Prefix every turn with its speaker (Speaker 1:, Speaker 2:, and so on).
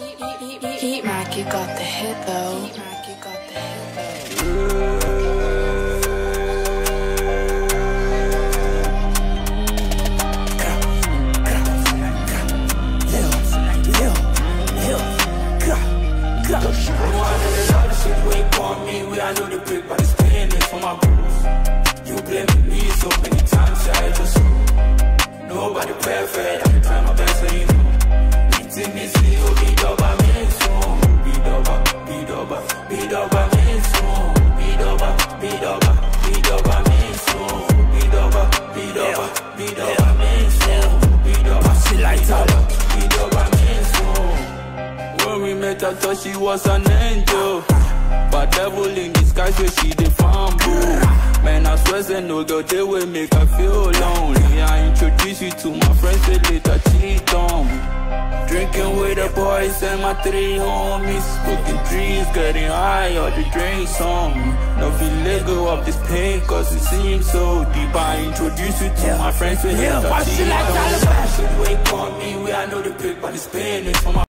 Speaker 1: Heat you got the hit though. Heat you got the hit though.
Speaker 2: I know the break, but it's for my bruise. You blame me so many times, I just Nobody perfect, I try my best for you. When we met, I thought she was an angel. But devil in disguise where she the fumble. Man, I swear say no girl, they will make her feel lonely. I introduce you to my friends, they later cheat on me. Drinking with the boys and my three homies. Smoking trees, getting high, all the drinks on me. No of this pain, cause it seems so deep. I introduce you to my friends, with they later cheat on me She wake on me, where I know the pick, but this pain is for my